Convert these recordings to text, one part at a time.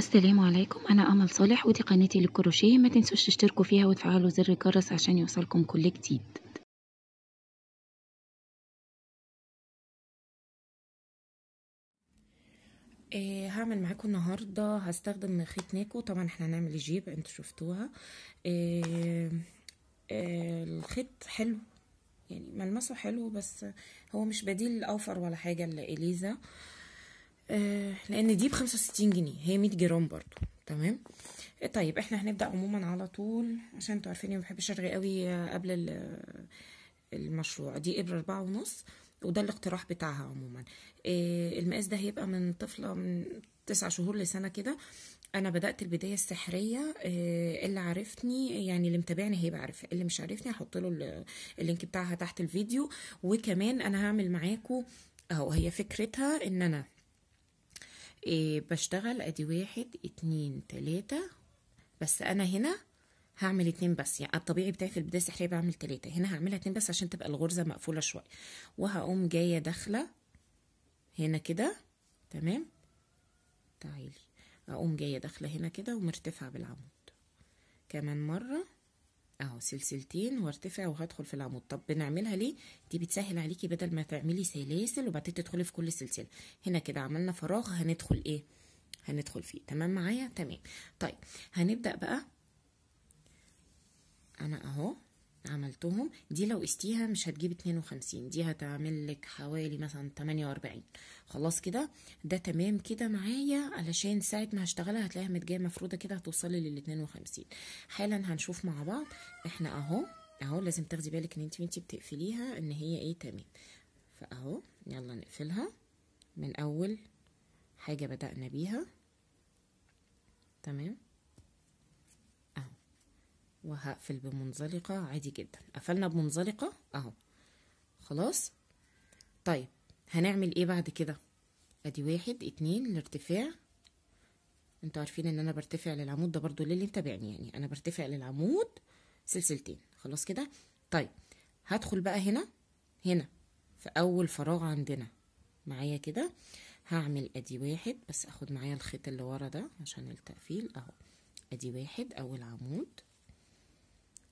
السلام عليكم. أنا أمل صالح ودي قناتي للكروشيه. ما تنسوش تشتركوا فيها وتفعلوا زر الجرس عشان يوصلكم كل جديد. إيه هعمل معاكم النهارده. هستخدم خيط ناكو. طبعا إحنا هنعمل جيب أنتوا شفتوها. إيه إيه الخيط حلو. يعني ملمسه حلو بس هو مش بديل أوفر ولا حاجة لإليزا. إيه لأن دي بخمسة وستين جنيه. هي مية جرام برضو. تمام؟ إيه طيب إحنا هنبدأ عموما على طول عشان أنتوا عارفين ما بحبش ارغي قوي قبل ال- المشروع. دي ابره أربعة ونص وده الاقتراح بتاعها عموما. إيه المقاس ده هيبقى من طفلة من تسع شهور لسنة كده. أنا بدأت البداية السحرية اللي عارفني يعني اللي متابعني هيبقى عارف. اللي مش عارفني هحط له ال- ال link بتاعها تحت الفيديو. وكمان أنا هعمل معاكم أهو هي فكرتها إن أنا إيه بشتغل أدي واحد اتنين تلاتة. بس أنا هنا هعمل اتنين بس. يعني الطبيعي بتاعي في البداية السحرية بعمل تلاتة. هنا هعملها اتنين بس عشان تبقى الغرزة مقفولة شوية. وهقوم جاية داخلة هنا كده. تمام؟ تعالي. أقوم جاية داخلة هنا كده ومرتفعة بالعمود. كمان مرة. اهو سلسلتين وارتفع وهدخل في العمود. طب بنعملها ليه؟ دي بتسهل عليكي بدل ما تعملي سلاسل وبعدين تدخلي في كل سلسلة. هنا كده عملنا فراغ هندخل إيه؟ هندخل فيه. تمام معايا؟ تمام. طيب هنبدأ بقى. أنا أهو. عملتهم دي لو قستيها مش هتجيب 52 دي هتعمل لك حوالي مثلا 48 خلاص كده؟ ده تمام كده معايا علشان ساعة ما هشتغلها هتلاقيها متجاية مفرودة كده هتوصلي لل 52 حالا هنشوف مع بعض. إحنا أهو أهو لازم تاخدي بالك إن انت وانتي بتقفليها إن هي إيه تمام. فأهو يلا نقفلها. من أول حاجة بدأنا بيها. تمام؟ وهقفل بمنزلقة عادي جدا. قفلنا بمنزلقة أهو. خلاص؟ طيب هنعمل إيه بعد كده؟ أدي واحد اتنين الارتفاع. أنتوا عارفين إن أنا برتفع للعمود ده برضو للي متابعني يعني. أنا برتفع للعمود سلسلتين. خلاص كده؟ طيب هدخل بقى هنا. هنا في أول فراغ عندنا. معايا كده؟ هعمل أدي واحد بس أخد معايا الخيط اللي ورا ده عشان التقفيل. أهو. أدي واحد أول عمود.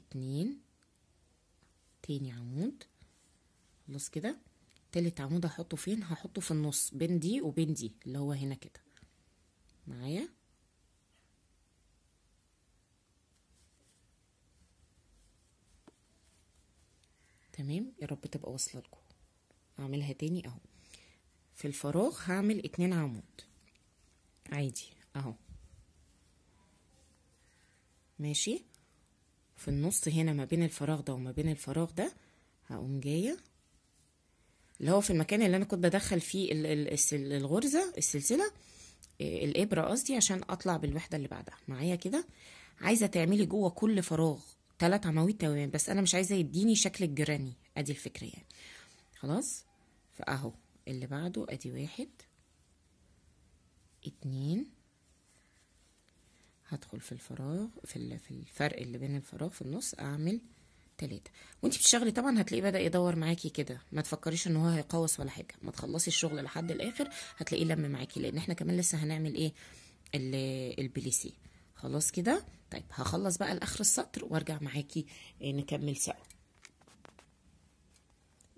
اتنين تاني عمود. خلاص كده. تالت عمود هحطه فين؟ هحطه في النص بين دي وبين دي اللي هو هنا كده. معايا؟ تمام. يا رب تبقى واصلة لكم. اعملها تاني أهو. في الفراغ هعمل اتنين عمود. عادي أهو. ماشي؟ في النص هنا ما بين الفراغ ده وما بين الفراغ ده هقوم جاية. اللي هو في المكان اللي أنا كنت بدخل فيه الغرزة السلسلة إيه، الإبرة قصدي عشان أطلع بالوحدة اللي بعدها. معايا كده؟ عايزة تعملي جوه كل فراغ ثلاث عواميد تمام بس أنا مش عايزة يديني شكل الجراني أدي الفكرة يعني. خلاص؟ فأهو اللي بعده أدي واحد اتنين هدخل في الفراغ في في الفرق اللي بين الفراغ في النص أعمل تلاتة. وانت بتشتغلي طبعا هتلاقيه بدأ يدور معاكي كده ما تفكريش إن هو هيقوس ولا حاجة. ما تخلصي الشغل لحد الآخر هتلاقيه لم معاكي لأن إحنا كمان لسه هنعمل إيه؟ ال- البليسيه خلاص كده؟ طيب هخلص بقى لآخر السطر وأرجع معاكي إيه، نكمل سوا.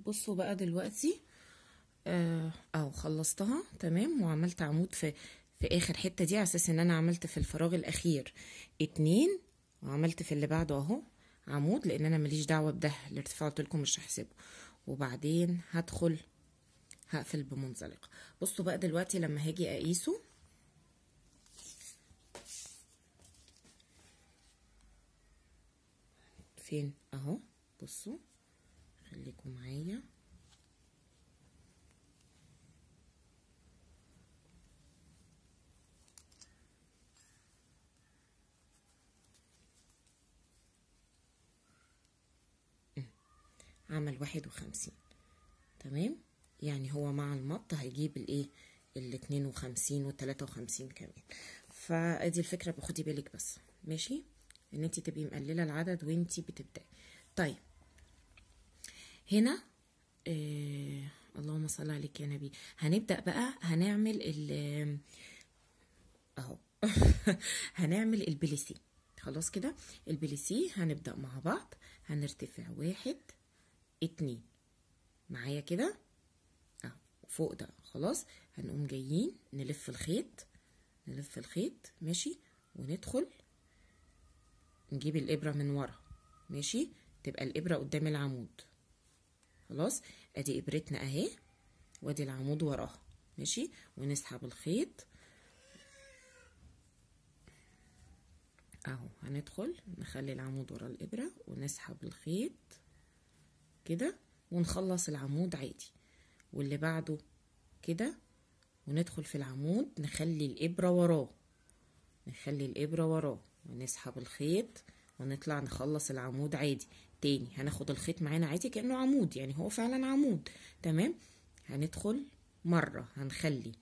بصوا بقى دلوقتي آه أهو خلصتها تمام وعملت عمود في في آخر حتة دي على أساس إن أنا عملت في الفراغ الأخير. اتنين وعملت في اللي بعده أهو عمود لأن أنا ماليش دعوة بده الارتفاع قلت لكم مش هحسبه. وبعدين هدخل هقفل بمنزلقة. بصوا بقى دلوقتي لما هاجي أقيسه. فين؟ أهو بصوا. خليكم معايا. عمل واحد وخمسين. تمام؟ يعني هو مع المط هيجيب الايه؟ الاتنين وخمسين والتلاتة وخمسين كمان. فادي الفكرة بخدي بالك بس. ماشي؟ ان انت تبقي مقللة العدد وانت بتبدأي. طيب. هنا آه اللهم صل عليك يا نبي. هنبدأ بقى هنعمل ال اهو. هنعمل البليسي. خلاص كده؟ البليسي هنبدأ مع بعض. هنرتفع واحد. اتنين. معايا كده؟ أهو فوق ده. خلاص هنقوم جايين نلف الخيط. نلف الخيط ماشي؟ وندخل نجيب الإبرة من ورا ماشي؟ تبقى الإبرة قدام العمود. خلاص أدي إبرتنا أهي وأدي العمود وراها ماشي؟ ونسحب الخيط. أهو هندخل نخلي العمود ورا الإبرة ونسحب الخيط. كده ونخلص العمود عادي. واللي بعده كده وندخل في العمود نخلي الإبرة وراه. نخلي الإبرة وراه ونسحب الخيط ونطلع نخلص العمود عادي. تاني هناخد الخيط معانا عادي كأنه عمود يعني هو فعلا عمود. تمام؟ هندخل مرة هنخلي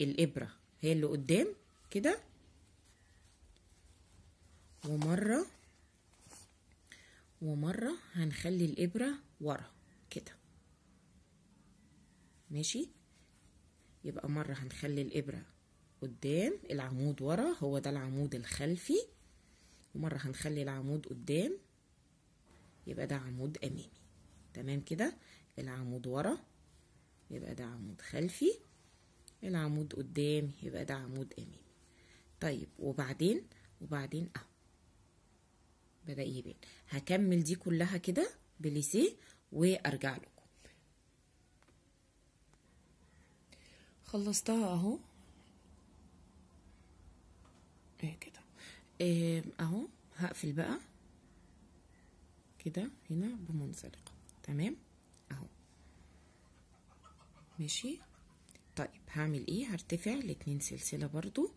الإبرة هي اللي قدام كده ومرة ومرة هنخلي الإبرة ورا كده. ماشي؟ يبقى مرة هنخلي الإبرة قدام العمود ورا هو ده العمود الخلفي. ومرة هنخلي العمود قدام يبقى ده عمود أمامي. تمام كده؟ العمود ورا يبقى ده عمود خلفي. العمود قدام يبقى ده عمود أمامي. طيب وبعدين؟ وبعدين أهو. بدأ يبان هكمل دي كلها كده بليسيه وأرجع لكم. خلصتها أهو. إيه كده؟ إيه أهو. هقفل بقى. كده هنا بمنزلقة تمام؟ أهو. ماشي؟ طيب هعمل إيه؟ هرتفع الاتنين سلسلة برضو.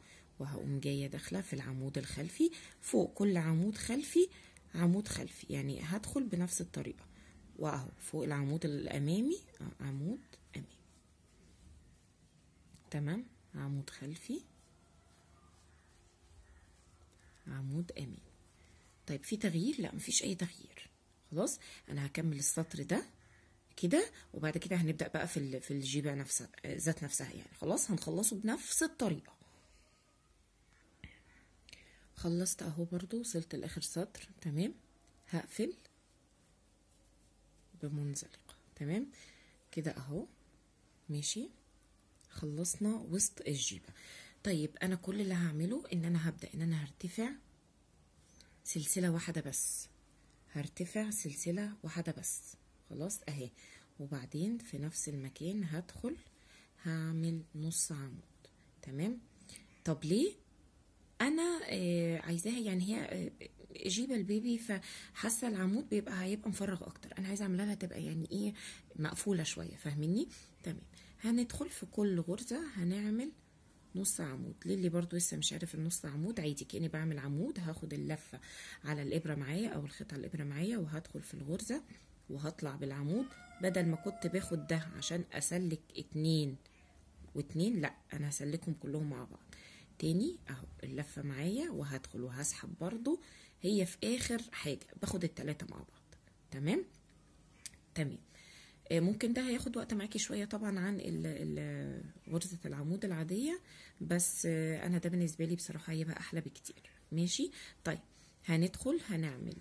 وهقوم جاية داخلة في العمود الخلفي فوق كل عمود خلفي عمود خلفي يعني هدخل بنفس الطريقة. وأهو فوق العمود الأمامي عمود أمامي. تمام؟ عمود خلفي عمود أمامي. طيب في تغيير؟ لا مفيش أي تغيير. خلاص؟ أنا هكمل السطر ده كده وبعد كده هنبدأ بقى في في الجيبة نفسها ذات نفسها يعني. خلاص؟ هنخلصه بنفس الطريقة. خلصت اهو برضو وصلت لآخر سطر تمام؟ هقفل بمنزلقه تمام؟ كده اهو ماشي؟ خلصنا وسط الجيبة. طيب أنا كل اللي هعمله إن أنا هبدأ إن أنا هرتفع سلسلة واحدة بس. هرتفع سلسلة واحدة بس. خلاص أهي. وبعدين في نفس المكان هدخل هعمل نص عمود. تمام؟ طب ليه؟ أنا آه عايزاها يعني هي آه جيبه البيبي فحاسة العمود بيبقى هيبقى مفرغ أكتر. أنا عايزة اعملها لها تبقى يعني إيه مقفولة شوية فاهميني؟ تمام. هندخل في كل غرزة هنعمل نص عمود. للي برضو لسه مش عارف النص عمود عادي كأني بعمل عمود. هاخد اللفة على الإبرة معايا أو الخيط على الإبرة معايا وهدخل في الغرزة وهطلع بالعمود. بدل ما كنت باخد ده عشان أسلك اتنين واتنين لأ أنا هسلكهم كلهم مع بعض. تاني. أهو اللفة معايا وهدخل وهسحب برضو. هي في آخر حاجة باخد التلاتة مع بعض. تمام؟ تمام. ممكن ده هياخد وقت معاكي شوية طبعا عن غرزه العمود العادية بس أنا ده بالنسبة لي بصراحة هيبقى أحلى بكتير. ماشي؟ طيب هندخل هنعمل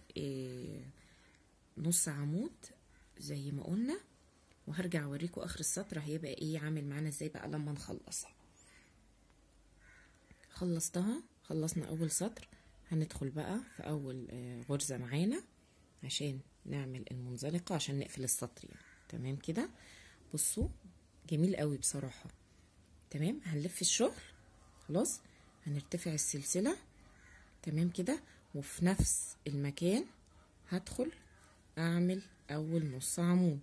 نص عمود زي ما قلنا وهرجع اوريكم آخر السطر هيبقى إيه عامل معانا إزاي بقى لما نخلصها. خلصتها خلصنا أول سطر. هندخل بقى في أول غرزة معانا عشان نعمل المنزلقة عشان نقفل السطر يعني. تمام كده؟ بصوا جميل قوي بصراحة. تمام؟ هنلف الشغل. خلاص؟ هنرتفع السلسلة. تمام كده؟ وفي نفس المكان هدخل أعمل أول نص عمود.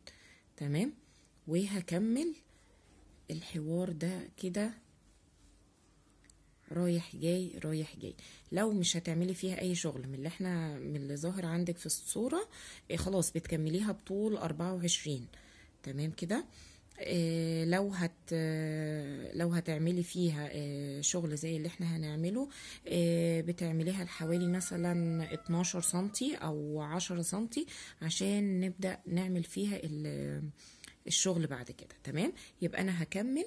تمام؟ وهكمل الحوار ده كده رايح جاي رايح جاي. لو مش هتعملي فيها أي شغل من اللي إحنا من اللي ظاهر عندك في الصورة إيه خلاص بتكمليها بطول أربعة وعشرين. تمام كده؟ إيه لو هت لو هتعملي فيها إيه شغل زي اللي إحنا هنعمله إيه بتعمليها لحوالي مثلا 12 سنتي أو 10 سنتي عشان نبدأ نعمل فيها الشغل بعد كده. تمام؟ يبقى أنا هكمل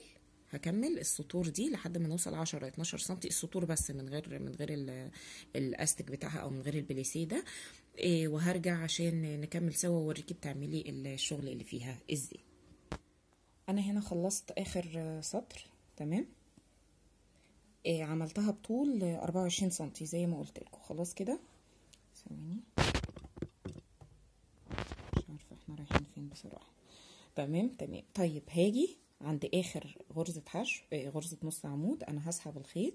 هكمل السطور دي لحد ما نوصل 10 12 سم السطور بس من غير من غير ال- الأستك بتاعها أو من غير البليسيه ده. إيه وهرجع عشان نكمل سوا وأوريكي بتعملي الشغل اللي فيها. إزاي؟ أنا هنا خلصت آخر سطر تمام؟ إيه عملتها بطول 24 سنتي زي ما قلت لكم. خلاص كده؟ ثواني. مش عارفة إحنا رايحين فين بصراحة. تمام تمام. طيب هاجي. عند آخر غرزة حشو إيه غرزة نص عمود أنا هسحب الخيط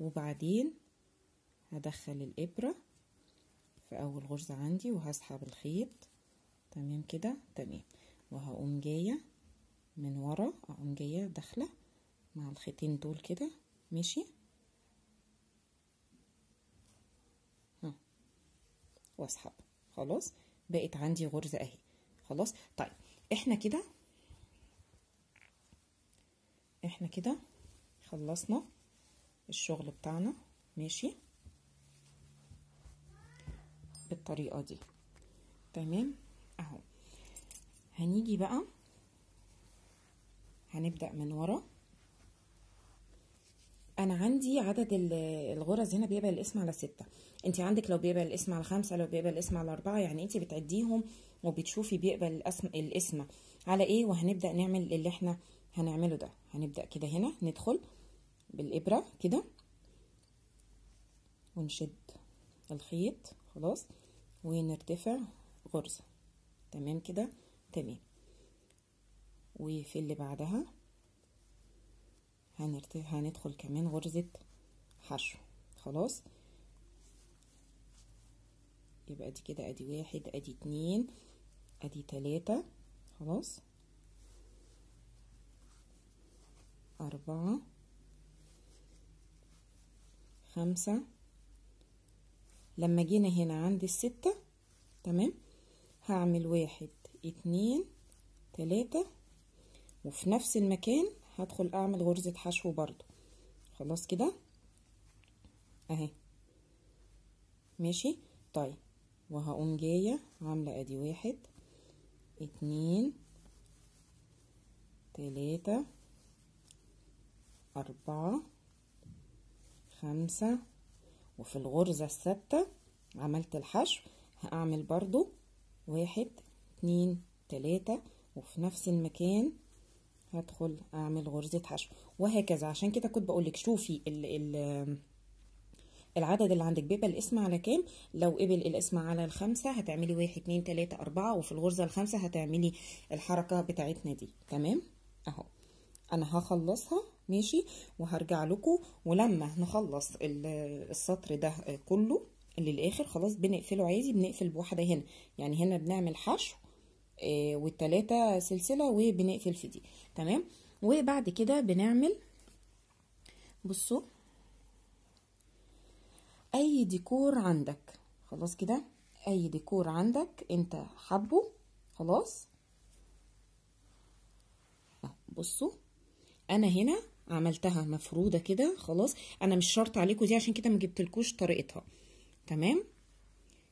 وبعدين هدخل الإبرة في أول غرزة عندي وهسحب الخيط. تمام كده؟ تمام. وهقوم جاية من ورا أقوم جاية داخلة مع الخيطين دول كده. ماشي؟ واسحب. خلاص؟ بقت عندي غرزة أهي. خلاص؟ طيب إحنا كده إحنا كده خلصنا الشغل بتاعنا ماشي؟ بالطريقة دي. تمام؟ اهو. هنيجي بقى هنبدأ من ورا. أنا عندي عدد ال- الغرز هنا بيبقى الاسم على ستة. انت عندك لو بيبقى الاسم على خمسة لو بيبقى الاسم على أربعة يعني انت بتعديهم وبتشوفي بيبقى الاسم على إيه وهنبدأ نعمل اللي إحنا هنعمله ده. هنبدأ كده هنا ندخل بالإبرة كده ونشد الخيط خلاص ونرتفع غرزة. تمام كده؟ تمام. وفي اللي بعدها هنرت... هندخل كمان غرزة حشو. خلاص؟ يبقى دي كده أدي واحد أدي اتنين أدي تلاتة. خلاص؟ أربعة خمسة. لما جينا هنا عند الستة تمام؟ هعمل واحد اتنين تلاتة. وفي نفس المكان هدخل أعمل غرزة حشو برضو. خلاص كده؟ أهي. ماشي؟ طيب. وهقوم جاية عاملة أدي واحد اتنين تلاتة. أربعة خمسة وفي الغرزة الثابتة عملت الحشو هعمل برضو واحد اتنين تلاتة وفي نفس المكان هدخل أعمل غرزة حشو. وهكذا. عشان كده كنت بقولك شوفي ال ال العدد اللي عندك بيبقى الاسم على كام. لو قبل الاسم على الخمسة هتعملي واحد اتنين تلاتة أربعة وفي الغرزة الخامسة هتعملي الحركة بتاعتنا دي. تمام؟ أهو. أنا هخلصها ماشي؟ وهرجع لكم. ولما نخلص السطر ده كله للآخر خلاص بنقفله عادي بنقفل بواحدة هنا. يعني هنا بنعمل حشو آه والتلاتة سلسلة وبنقفل في دي. تمام؟ وبعد كده بنعمل بصوا أي ديكور عندك. خلاص كده؟ أي ديكور عندك أنت حبه خلاص؟ بصوا أنا هنا عملتها مفروده كده خلاص. أنا مش شرط عليكم دي عشان كده ما جبتلكوش طريقتها. تمام؟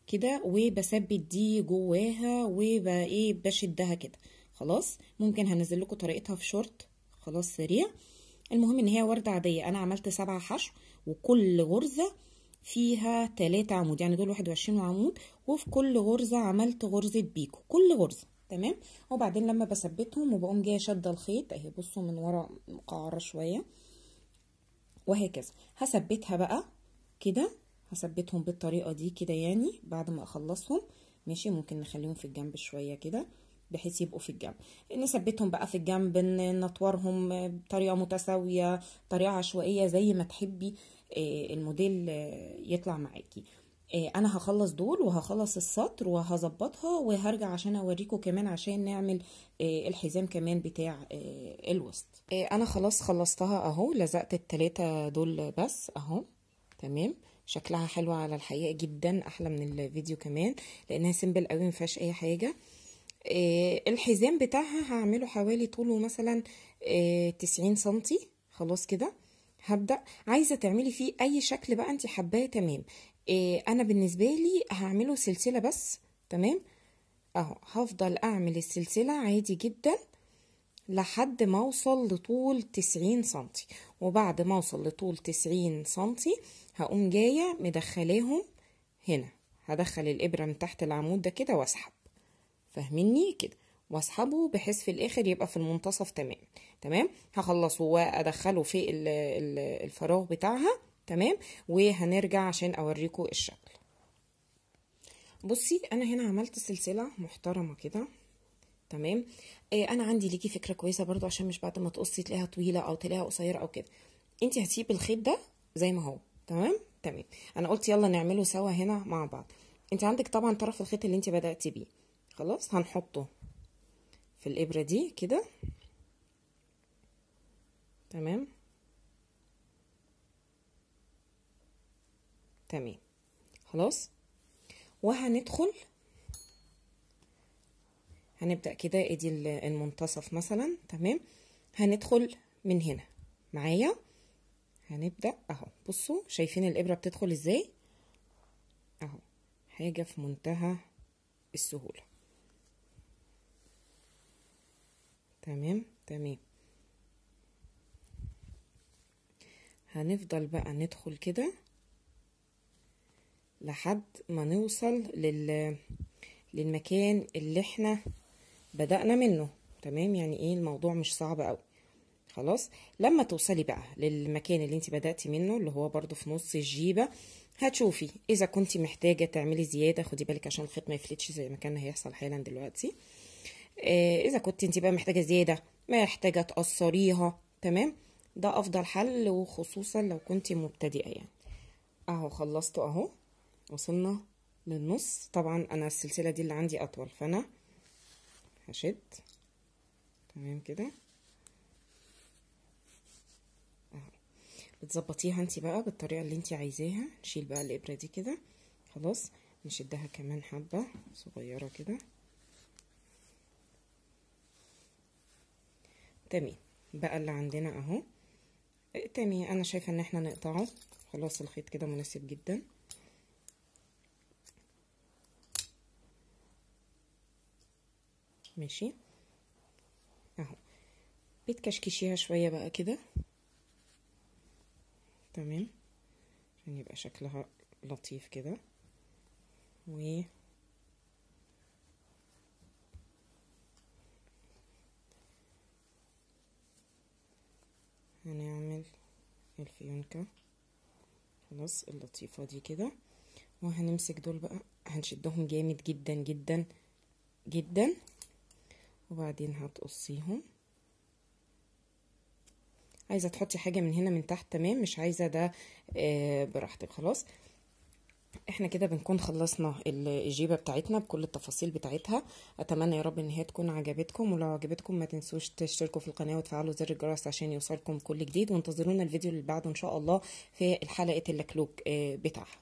كده وبثبت دي جواها وبقى إيه بشدها كده. خلاص؟ ممكن هنزل لكم طريقتها في شورت. خلاص سريع. المهم إن هي وردة عادية. أنا عملت سبعة حشو وكل غرزة فيها تلاتة عمود. يعني دول واحد وعشرين عمود وفي كل غرزة عملت غرزة بيكو. كل غرزة. تمام؟ وبعدين لما بثبتهم وبقوم جاية شادة الخيط اهي بصوا من ورا مقعره شوية وهكذا هثبتها بقى كده هثبتهم بالطريقة دي كده يعني بعد ما أخلصهم. ماشي؟ ممكن نخليهم في الجنب شوية كده بحيث يبقوا في الجنب. نثبتهم بقى في الجنب نطورهم بطريقة متساوية طريقة عشوائية زي ما تحبي الموديل يطلع معاكي. أنا هخلص دول وهخلص السطر وهظبطها وهرجع عشان اوريكم كمان عشان نعمل الحزام كمان بتاع الوسط. أنا خلاص خلصتها أهو لزقت التلاتة دول بس أهو. تمام؟ شكلها حلوة على الحقيقة جدا أحلى من الفيديو كمان لأنها سيمبل قوي مفيهاش أي حاجة. الحزام بتاعها هعمله حوالي طوله مثلا تسعين سنتي. خلاص كده؟ هبدأ. عايزة تعملي فيه أي شكل بقى انت حباه تمام. إيه أنا بالنسبة لي هعمله سلسلة بس تمام؟ أهو هفضل أعمل السلسلة عادي جدا لحد ما أوصل لطول تسعين سنتي. وبعد ما أوصل لطول تسعين سنتي هقوم جاية مدخلاهم هنا. هدخل الإبرة من تحت العمود ده كده وأسحب. فاهميني؟ كده. وأسحبه بحيث في الآخر يبقى في المنتصف تمام. تمام؟ هخلصه وأدخله في ال- ال- الفراغ بتاعها. تمام؟ وهنرجع عشان اوريكم الشكل. بصي أنا هنا عملت سلسلة محترمة كده. تمام؟ إيه أنا عندي ليكي فكرة كويسة برضو عشان مش بعد ما تقصي تلاقيها طويلة أو تلاقيها قصيرة أو كده. انت هتسيبي الخيط ده زي ما هو. تمام؟ تمام. أنا قلت يلا نعمله سوا هنا مع بعض. انت عندك طبعا طرف الخيط اللي انت بدأتي بيه. خلاص؟ هنحطه في الإبرة دي كده. تمام؟ تمام خلاص؟ وهندخل. هنبدأ كده إدي ال- المنتصف مثلا تمام؟ هندخل من هنا. معايا؟ هنبدأ أهو. بصوا شايفين الإبرة بتدخل إزاي؟ أهو. حاجة في منتهى السهولة. تمام؟ تمام. هنفضل بقى ندخل كده. لحد ما نوصل لل للمكان اللي إحنا بدأنا منه. تمام؟ يعني إيه الموضوع مش صعب قوي. خلاص؟ لما توصلي بقى للمكان اللي انت بدأتي منه اللي هو برضو في نص الجيبة هتشوفي إذا كنت محتاجة تعملي زيادة خدي بالك عشان الخيط ما يفلتش زي ما كان هيحصل حالا دلوقتي. آه إذا كنت انت بقى محتاجة زيادة محتاجة تقصريها. تمام؟ ده أفضل حل وخصوصا لو كنت مبتدئة يعني. أهو خلصت أهو. وصلنا للنص. طبعا أنا السلسلة دي اللي عندي أطول فأنا هشد. تمام كده؟ بتظبطيها انت بقى بالطريقة اللي انت عايزاها. نشيل بقى الإبرة دي كده. خلاص. نشدها كمان حبة صغيرة كده. تمام. بقى اللي عندنا أهو. تمام. أنا شايفة إن إحنا نقطعه. خلاص الخيط كده مناسب جدا. ماشي. أهو. بتكشكشيها شوية بقى كده. تمام. عشان يبقى شكلها لطيف كده. و هنعمل الفيونكة. خلاص اللطيفة دي كده. وهنمسك دول بقى. هنشدهم جامد جدا جدا جدا. وبعدين هتقصيهم. عايزة تحطي حاجة من هنا من تحت تمام؟ مش عايزة ده آه براحتك خلاص. إحنا كده بنكون خلصنا الجيبة بتاعتنا بكل التفاصيل بتاعتها. أتمنى يا رب إن هي تكون عجبتكم ولو عجبتكم ما تنسوش تشتركوا في القناة وتفعلوا زر الجرس عشان يوصلكم كل جديد وانتظرونا الفيديو اللي بعده إن شاء الله في الحلقة اللكلوك آه بتاعها.